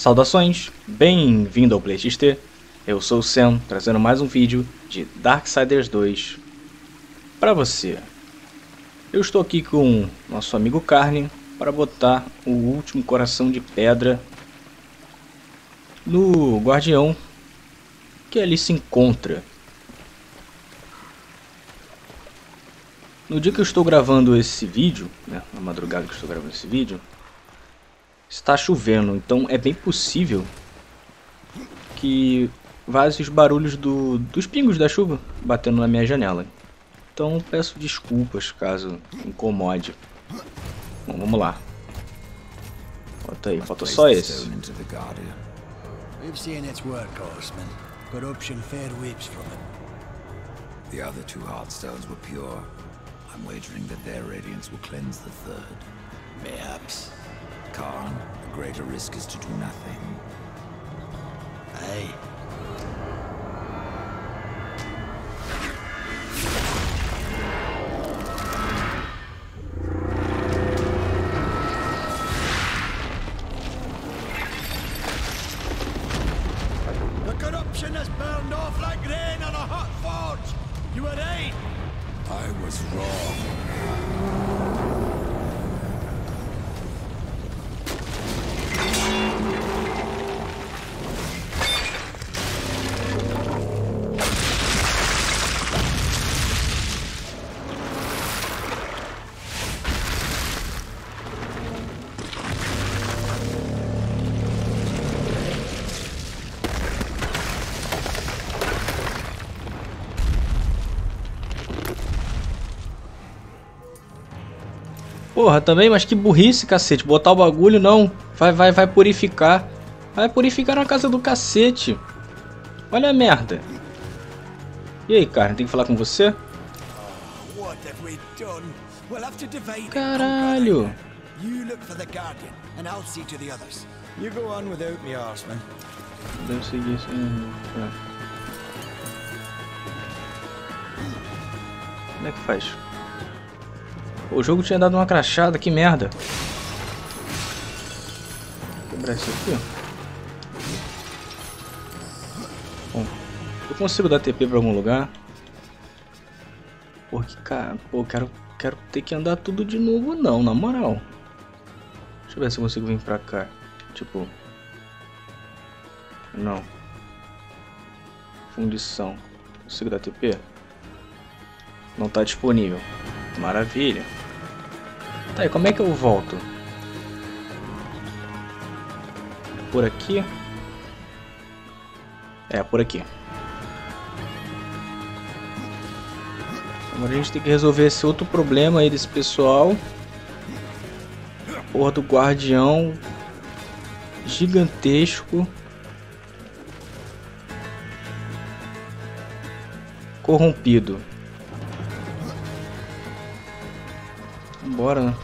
Saudações, bem-vindo ao PlayXT. Eu sou o Sam, trazendo mais um vídeo de Darksiders 2 para você. Eu estou aqui com nosso amigo Carne para botar o último coração de pedra no guardião que ali se encontra. No dia que eu estou gravando esse vídeo, né, na madrugada que eu estou gravando esse vídeo, está chovendo, então é bem possível que vaze os barulhos do, dos pingos da chuva batendo na minha janela. Então peço desculpas caso incomode. Bom, vamos lá. Bota aí, falta só esse. We've seen its work, Horseman. Corruption fair weeps from it. The other two Heartstones were pure. I'm wagering that their radiance will cleanse the third. Mayhaps. Khan, the greater risk is to do nothing. Aye. Porra, também, mas que burrice, cacete. Botar o bagulho não. Vai, vai, vai purificar. Vai purificar na casa do cacete. Olha a merda. E aí, cara, tem que falar com você? Caralho. Deve seguir isso. hum, tá. Como é que faz? O jogo tinha dado uma crachada, que merda. Vou quebrar isso aqui, ó. Bom, eu consigo dar TP pra algum lugar? Porque, cara, pô, quero, quero ter que andar tudo de novo não, na moral. Deixa eu ver se eu consigo vir pra cá. Tipo... Não. Fundição. Consigo dar TP? Não está disponível. Maravilha. Tá, e como é que eu volto? Por aqui? É, por aqui. Agora a gente tem que resolver esse outro problema aí desse pessoal. Porra do guardião gigantesco. Corrompido. Bora, né?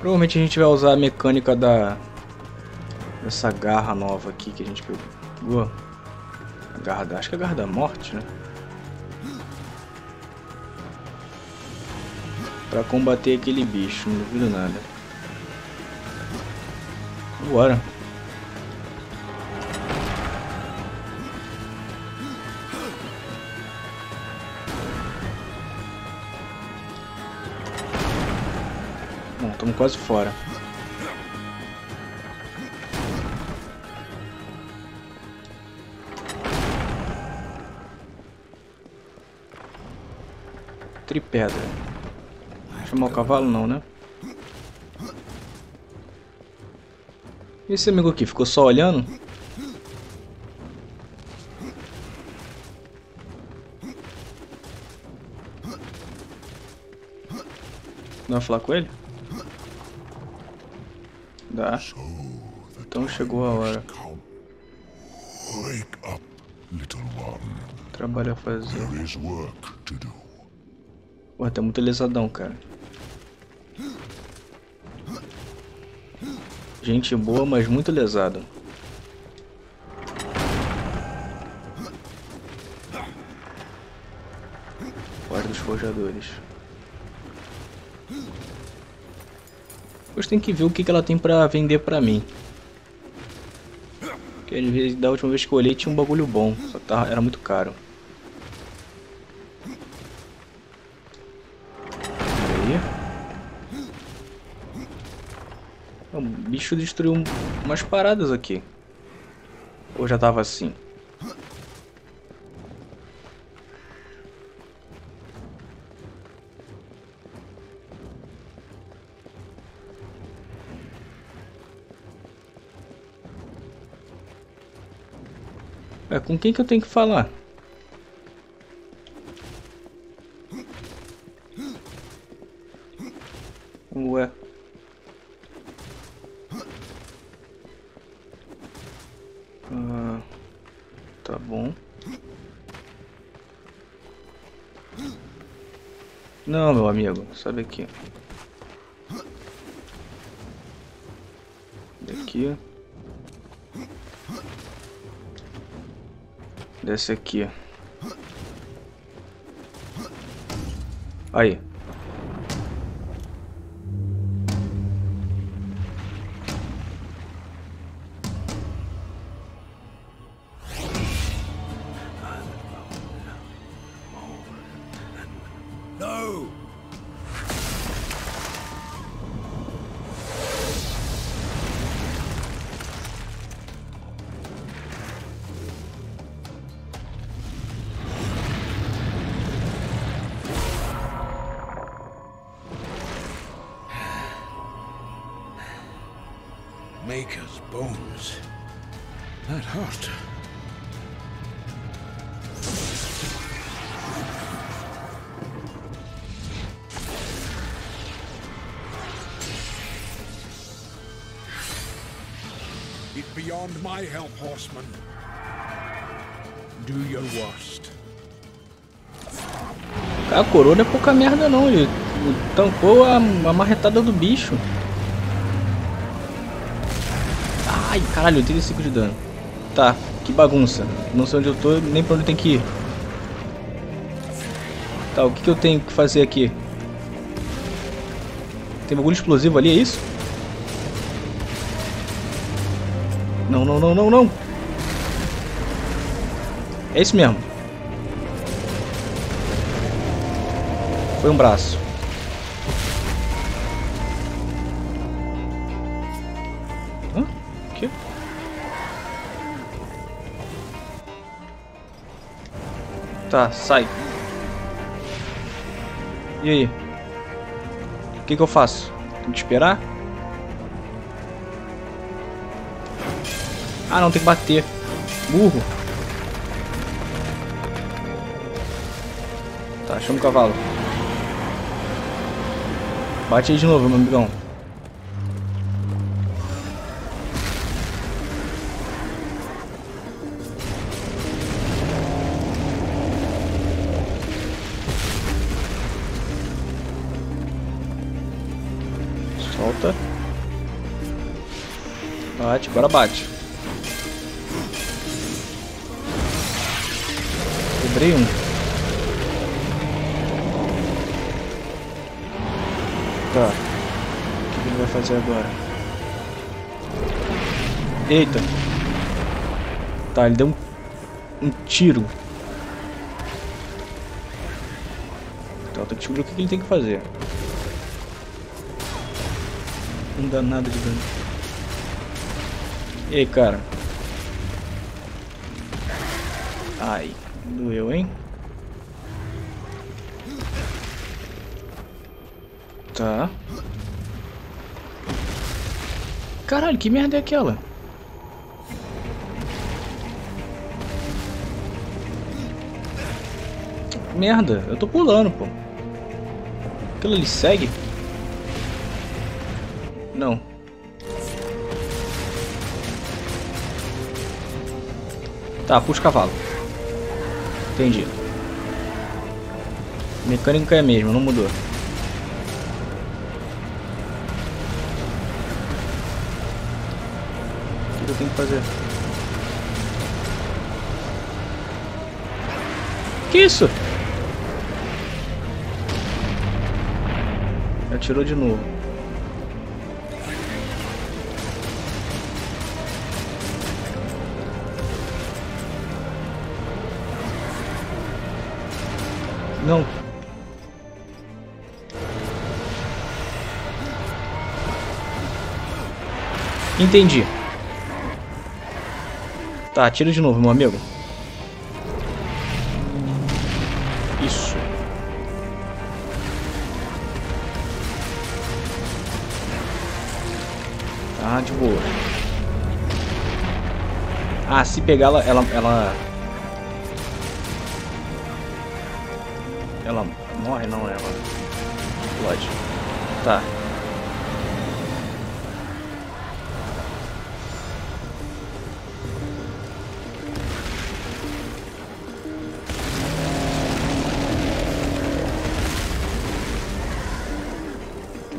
Provavelmente a gente vai usar a mecânica da dessa garra nova aqui que a gente pegou. A garra da, acho que é a garra da morte, né? Pra combater aquele bicho, não duvido nada. Bora. Bom, estamos quase fora. Tripedra. Chamar o cavalo não, né? E esse amigo aqui, ficou só olhando? Não vai falar com ele? Dá. Então chegou a hora. Wake up, little one. Trabalho a fazer. There is work to do. Porra, tá muito lesadão, cara. Gente boa, mas muito lesado. Guarda dos forjadores. Depois tem que ver o que, que ela tem pra vender pra mim. Porque da última vez que eu olhei tinha um bagulho bom, só tava, era muito caro. Aí. O bicho destruiu um- umas paradas aqui. Ou já tava assim? Com quem que eu tenho que falar? Ué. Ah, tá bom. Não, meu amigo, sabe aqui. Daqui. Desce aqui. Aí. Beyond my help, horseman. Do your worst. A coroa não é pouca merda não, ele tancou a, a marretada do bicho. Ai, caralho, 85 de dano. Tá, que bagunça. Não sei onde eu tô, nem pra onde tem que ir. Tá, o que, que eu tenho que fazer aqui? Tem bagulho explosivo ali, é isso? Não, não, não, não, não. É isso mesmo. Foi um braço. Hã? O quê? Tá, sai. E aí? O que, que eu faço? Tem que esperar? Ah, não, tem que bater. Burro. Tá, chama o cavalo. Bate aí de novo, meu amigão. Solta. Bate, agora bate. Quebrei um. Tá. O que ele vai fazer agora? Eita. Tá, ele deu um, um tiro. Então tem que descobrir o que ele tem que fazer. Não dá nada de dano. E aí, cara? Ai, doeu, hein? Tá. Caralho, que merda é aquela? Merda, eu tô pulando, pô. Aquilo ali segue? Não. Tá, puxa o cavalo. Entendi. Mecânica é a mesma, não mudou. O que eu tenho que fazer? Que isso? Atirou de novo. Não. Entendi. Tá, atira de novo, meu amigo. Isso. Tá, de boa. Ah, se pegar ela, ela, ela...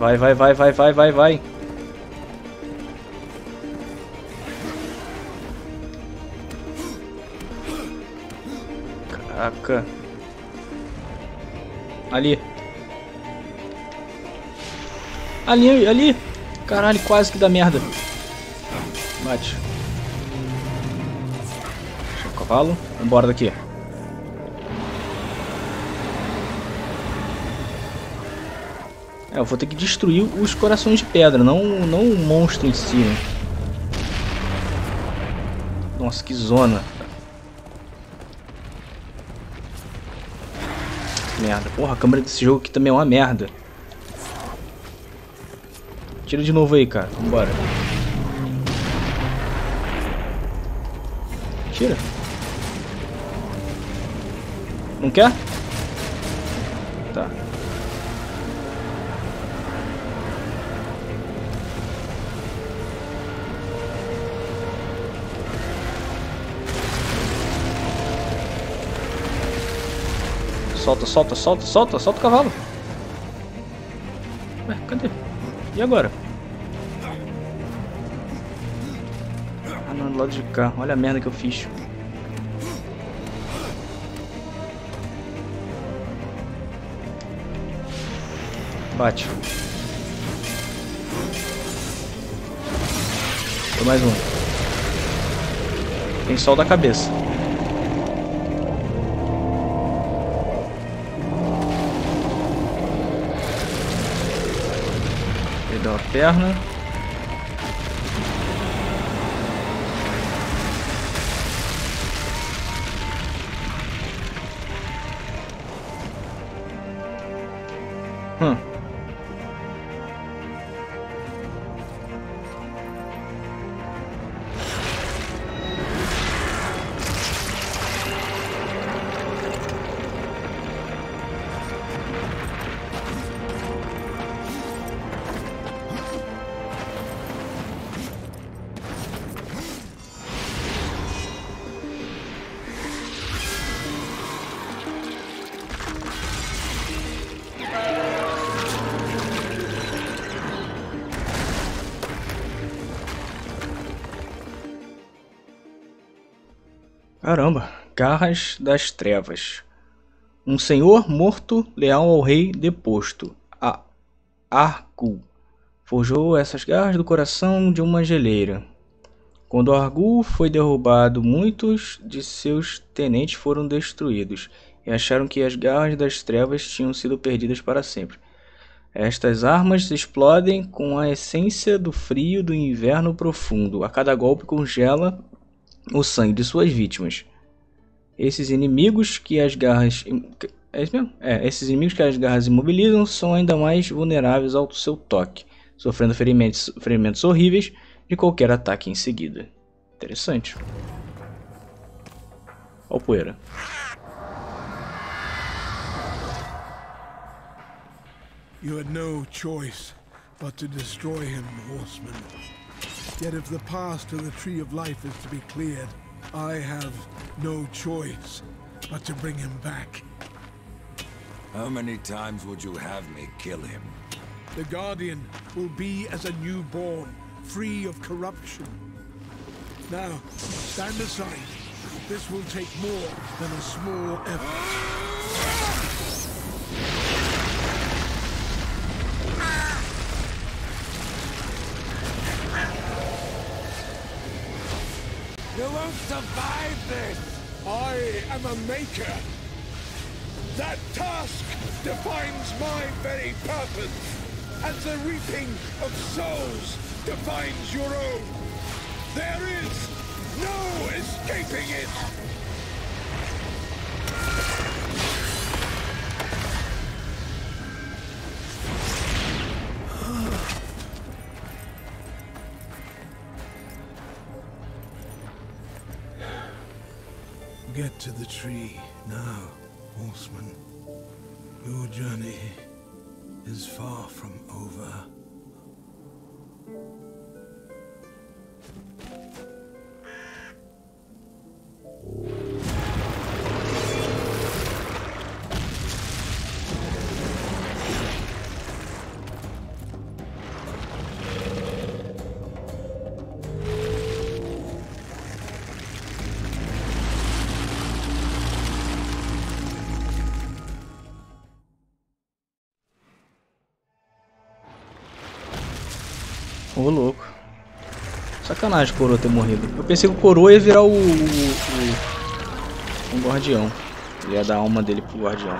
Vai, vai, vai, vai, vai, vai, vai. Caraca. Ali. Ali, ali. Caralho, quase que dá merda. Bate. Deixa o cavalo. Vambora daqui. É, eu vou ter que destruir os corações de pedra, não, não o monstro em si, né? Nossa, que zona. Merda. Porra, a câmera desse jogo aqui também é uma merda. Tira de novo aí, cara. Vambora. Tira. Não quer? Tá. Solta, solta, solta, solta, solta o cavalo. Ué, cadê? E agora? Ah não, do lado de cá. Olha a merda que eu fiz. Bate. Foi mais um. Tem sol da cabeça. Perdeu a perna. Caramba, garras das trevas. Um senhor morto, leal ao rei deposto. A Argu forjou essas garras do coração de uma geleira. Quando Argu foi derrubado, muitos de seus tenentes foram destruídos e acharam que as garras das trevas tinham sido perdidas para sempre. Estas armas explodem com a essência do frio do inverno profundo. A cada golpe congela o sangue de suas vítimas. Esses inimigos que as garras é isso mesmo? É, esses inimigos que as garras imobilizam são ainda mais vulneráveis ao seu toque, sofrendo ferimentos, ferimentos horríveis de qualquer ataque em seguida. Interessante. O poeira. You had no choice but to destroy him, horseman. Yet if the path to the Tree of Life is to be cleared, I have no choice but to bring him back. How many times would you have me kill him? The Guardian will be as a newborn, free of corruption. Now, stand aside. This will take more than a small effort. Won't survive this! I am a maker. That task defines my very purpose, as the reaping of souls defines your own. There is no escaping it! Get to the tree now, horseman. Your journey is far from over. Ô louco. Sacanagem o coroa ter morrido. Eu pensei que o coroa ia virar o. o, o, o guardião. Ele ia dar a alma dele pro guardião.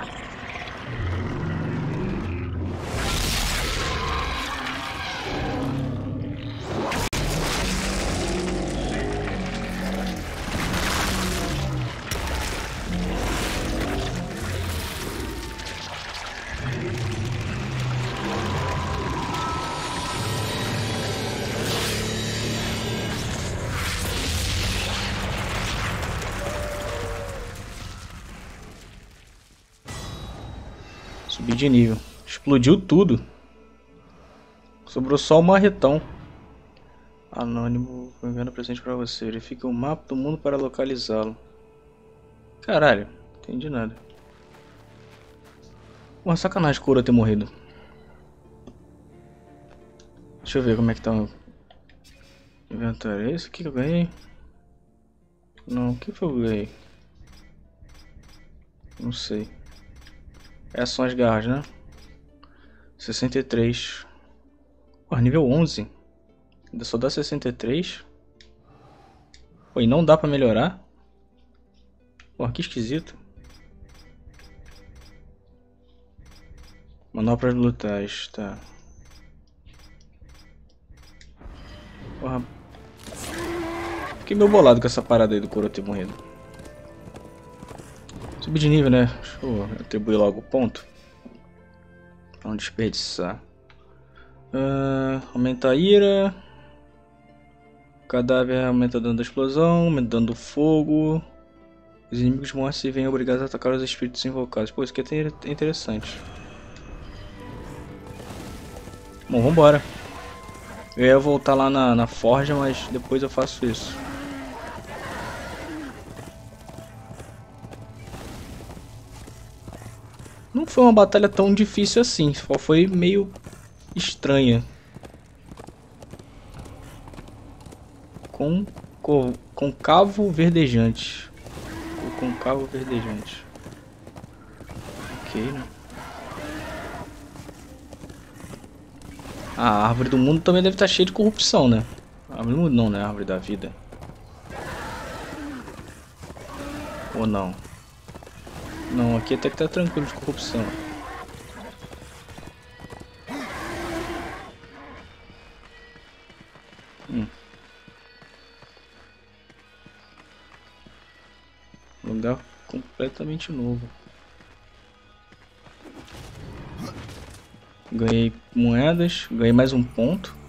De nível. Explodiu tudo. Sobrou só o marretão. Anônimo enviando presente pra você. Verifica o mapa do mundo para localizá-lo. Caralho, entendi nada. Uma sacanagem Kuro ter morrido. Deixa eu ver como é que tá o inventário. Esse aqui que eu ganhei? Não, o que foi eu ganhei? Não sei. Essas são as garras, né? 63. Pô, nível 11. Ainda só dá 63. Pô, e não dá pra melhorar? Pô, que esquisito. Manopras brutais, tá. Porra. Fiquei meio bolado com essa parada aí do Kuro ter morrido. Subir de nível, né? Deixa eu atribuir logo o ponto. Pra não desperdiçar. Uh, aumenta a ira. Cadáver aumenta o dano da explosão, aumenta o dano do fogo. Os inimigos mortos se veem obrigados a atacar os espíritos invocados. Pô, isso aqui é interessante. Bom, vambora. Eu ia voltar lá na, na forja, mas depois eu faço isso. Foi uma batalha tão difícil assim, só foi meio estranha. Com, com concavo verdejante. O concavo verdejante. Ok, né? A árvore do mundo também deve estar cheia de corrupção, né? A árvore do mundo não, né? A árvore da vida. Ou não? Não, aqui até que tá tranquilo de corrupção. Hum. Lugar completamente novo. Ganhei moedas, ganhei mais um ponto.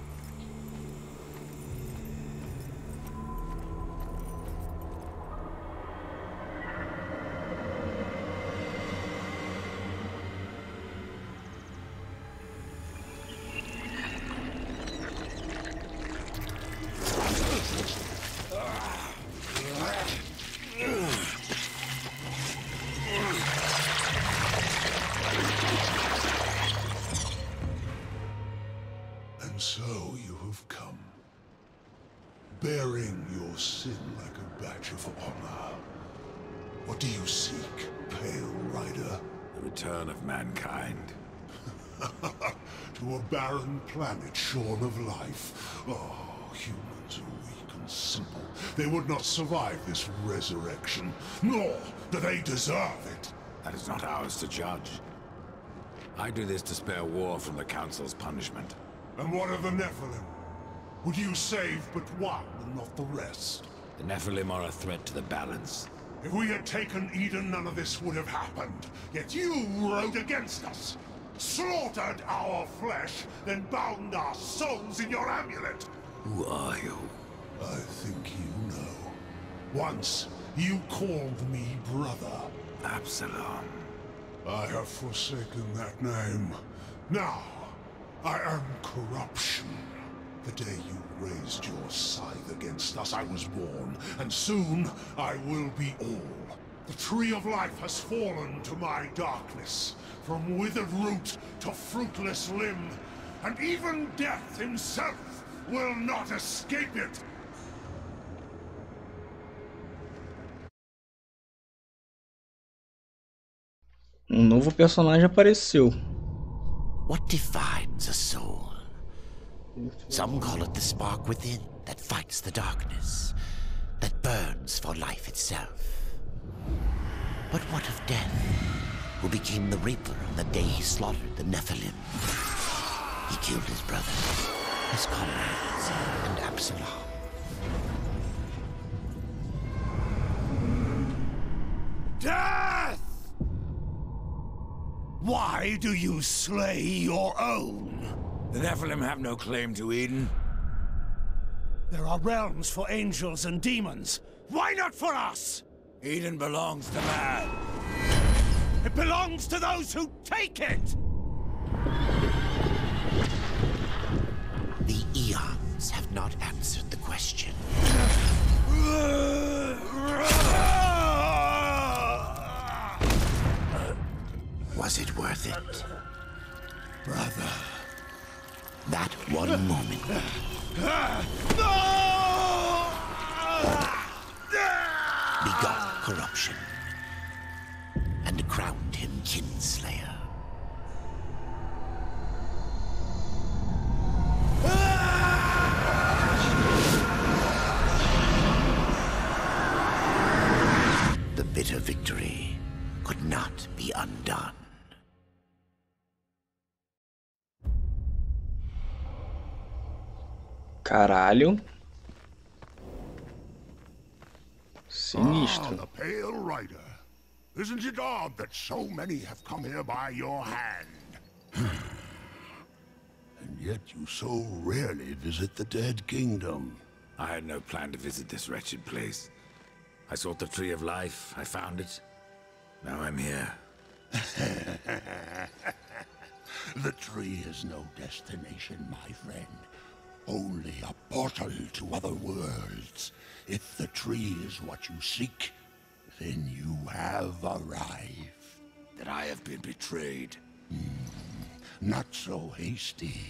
Bearing your sin like a badge of honor. What do you seek, Pale Rider? The return of mankind. to a barren planet shorn of life. Oh, humans are weak and simple. They would not survive this resurrection, nor do they deserve it. That is not ours to judge. I do this to spare war from the Council's punishment. And what of the Nephilim? Would you save but one and not the rest? The Nephilim are a threat to the balance. If we had taken Eden, none of this would have happened. Yet you rode against us. Slaughtered our flesh, then bound our souls in your amulet. Who are you? I think you know. Once, you called me brother. Absalom. I have forsaken that name. Now, I am corruption. The day you raised your scythe against us, I was born, and soon I will be all. The tree of life has fallen to my darkness, from withered root to fruitless limb, and even death himself will not escape it. Um novo personagem apareceu. What defines a soul? Some call it the spark within that fights the darkness, that burns for life itself. But what of death, who became the Reaper on the day he slaughtered the Nephilim? He killed his brother, his comrades, and Absalom. Death! Why do you slay your own? The Nephilim have no claim to Eden. There are realms for angels and demons. Why not for us? Eden belongs to man. It belongs to those who take it! The eons have not answered the question. Was it worth it? Brother. That one moment. Begot corruption. And crowned him kinslayer. The bitter victory could not be undone. Caralho. Ah, Sinistro. the Pale Rider. Isn't it odd that so many have come here by your hand? and yet you so rarely visit the Dead Kingdom. I had no plan to visit this wretched place. I sought the Tree of Life. I found it. Now I'm here. The tree is no destination, my friend. Only a portal to other worlds. If the tree is what you seek, then you have arrived. That I have been betrayed. Hmm. Not so hasty.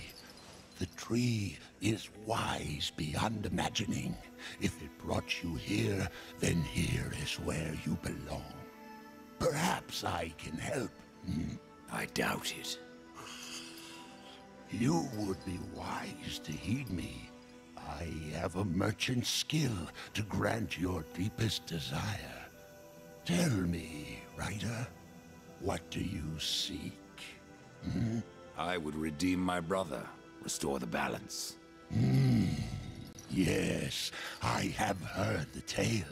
The tree is wise beyond imagining. If it brought you here, then here is where you belong. Perhaps I can help. Hmm. I doubt it. You would be wise to heed me. I have a merchant skill to grant your deepest desire. Tell me, Ryder, what do you seek? Hmm? I would redeem my brother, restore the balance. Hmm. Yes, I have heard the tale.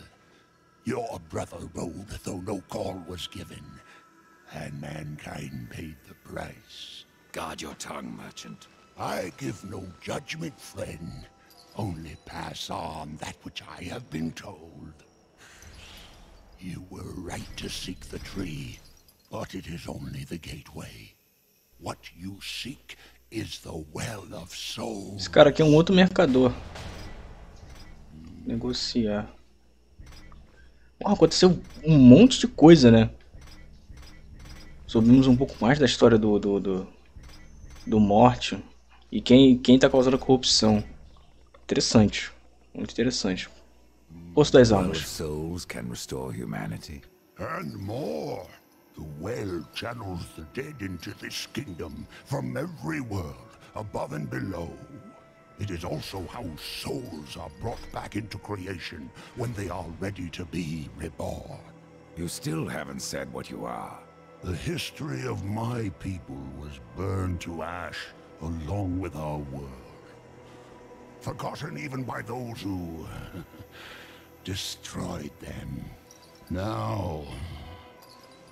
Your brother rode though no call was given, and mankind paid the price. Guard your tongue, merchant. I give no judgment, friend. Only pass on that which I have been told. You were right to seek the tree, but it is only the gateway. What you seek is the well of souls. Esse cara aqui é um outro mercador. Negociar. Porra, aconteceu um monte de coisa, né? Soubemos um pouco mais da história do, do, do, do Morte e quem, quem tá causando a corrupção. Interessante. Muito interessante. Poço das Almas. souls can restore humanity. And more. The well channels the dead into this kingdom from every world, above and below. It is also how souls are brought back into creation when they are ready to be reborn. You still haven't said what you are. The history of my people was burned to ash along with our world. Forgotten even by those who destroyed them. Now,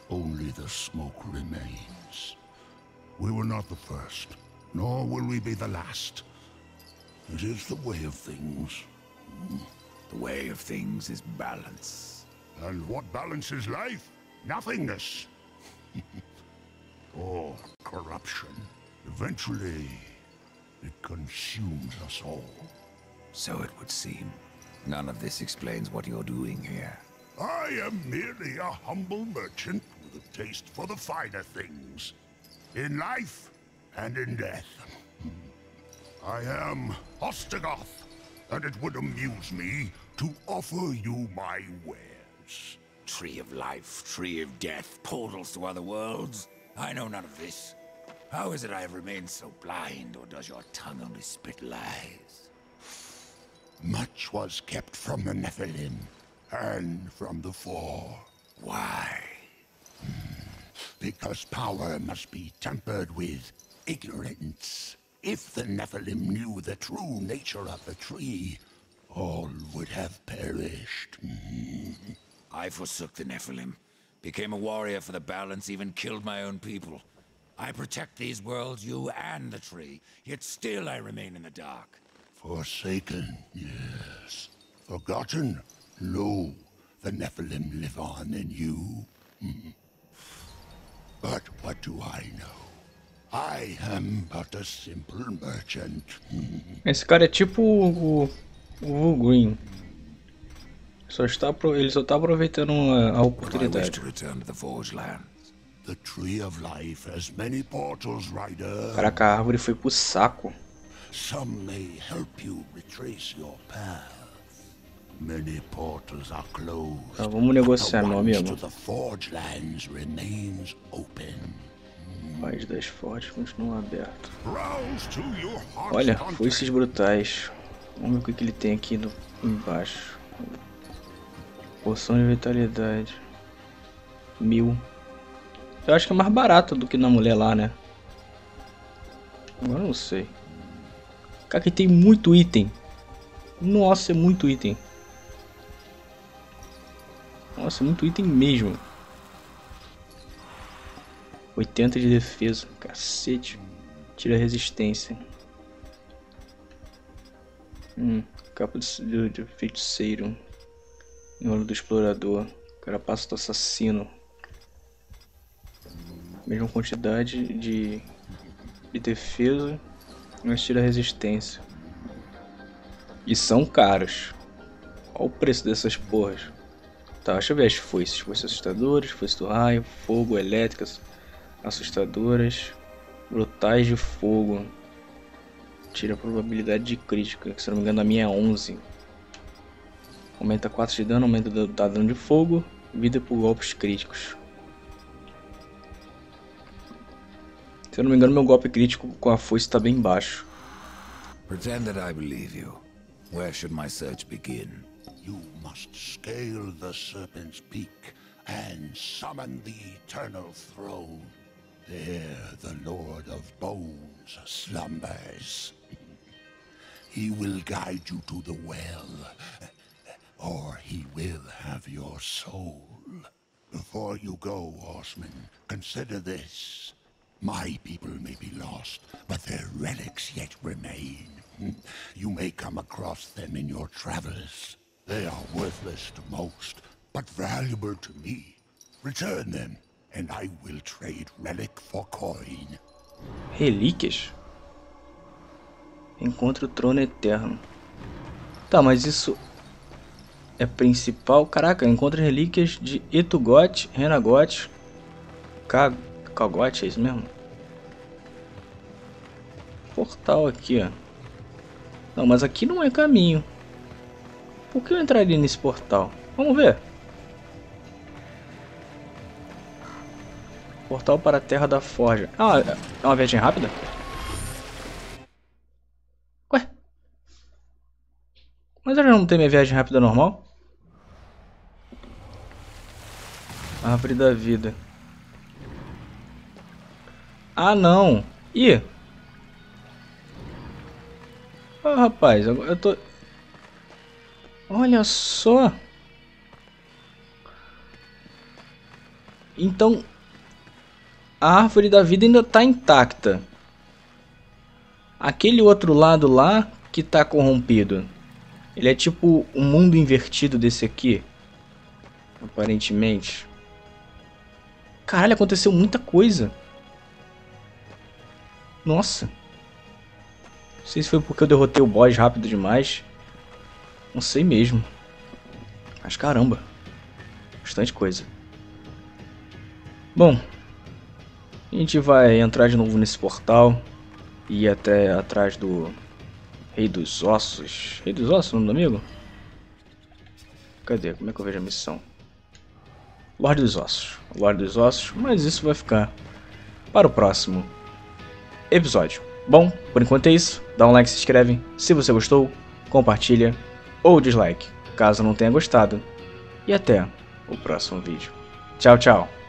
only the smoke remains. We were not the first, nor will we be the last. It is the way of things. The way of things is balance. And what balances life? Nothingness. or corruption. Eventually, it consumes us all. So it would seem. None of this explains what you're doing here. I am merely a humble merchant with a taste for the finer things. In life and in death. I am Ostagoth, and it would amuse me to offer you my wares. Tree of life, tree of death, portals to other worlds. I know none of this. How is it I have remained so blind, or does your tongue only spit lies? Much was kept from the Nephilim, and from the Four. Why? Because power must be tempered with ignorance. If the Nephilim knew the true nature of the tree, all would have perished. I forsook the Nephilim, became a warrior for the balance, even killed my own people. I protect these worlds, you and the tree, yet still I remain in the dark. Forsaken, yes. Forgotten? No. The Nephilim live on in you. Hmm. But what do I know? I am but a simple merchant. Hmm. Esse cara é tipo o, o Green. Só está, ele só está aproveitando a, oportunidade. Caraca, a árvore foi pro saco. Some may help you retrace your path. Many portals are closed. Tá, vamos negociar, meu amigo. To the Forge Lands remains open. Paz das Fortes continua aberto. Olha, foices brutais. Vamos ver o que, que ele tem aqui no, embaixo. Poção de vitalidade. Mil. Eu acho que é mais barato do que na mulher lá, né? Agora não sei. Cara, aqui tem muito item. Nossa, é muito item. Nossa, muito item mesmo. 80 de defesa. Cacete. Tira resistência. Hum, capa de, de feiticeiro. Olho do explorador. Carapaço do assassino. Mesma quantidade de, de defesa. Mas tira resistência. E são caros. Olha o preço dessas porras. Tá, deixa eu ver as foices. Foices assustadoras, foices do raio, fogo, elétricas, assustadoras, brutais de fogo. Tira a probabilidade de crítica, que se não me engano a minha é 11. Aumenta 4 de dano, aumenta o dano de fogo, vida por golpes críticos. Se eu não me engano, meu golpe crítico com a foice está bem baixo. Pretend that I believe you. Where should my search begin? You must scale the Serpent's Peak and summon the Eternal Throne. There the Lord of Bones slumbers. He will guide you to the well, or he will have your soul. Before you go, horseman, consider this. My people may be lost, but their relics yet remain. You may come across them in your travels. They are worthless to most, but valuable to me. Return them, and I will trade relic for coin. Relíquias? Encontre o trono eterno. Tá, mas isso é principal. Caraca, encontre relíquias de Etugot, Renagot, Kagot, é isso mesmo? Portal aqui, ó. Não, mas aqui não é caminho. Por que eu entraria nesse portal? Vamos ver. Portal para a Terra da Forja. Ah, é uma viagem rápida? Ué? Mas já não tenho minha viagem rápida normal? Árvore da vida. Ah, não. Ih. Ah, rapaz, eu tô... Olha só. Então, a árvore da vida ainda está intacta. Aquele outro lado lá que está corrompido. Ele é tipo o um mundo invertido desse aqui. Aparentemente. Caralho, aconteceu muita coisa. Nossa. Não sei se foi porque eu derrotei o boss rápido demais. Não sei mesmo. Mas caramba. Bastante coisa. Bom. A gente vai entrar de novo nesse portal. E ir até atrás do Rei dos Ossos. Rei dos Ossos, nome do amigo? Cadê? Como é que eu vejo a missão? Lorde dos Ossos. Lorde dos Ossos, mas isso vai ficar para o próximo episódio. Bom, por enquanto é isso. Dá um like, se inscreve. Se você gostou, compartilha ou dislike, caso não tenha gostado. E até o próximo vídeo. Tchau, tchau.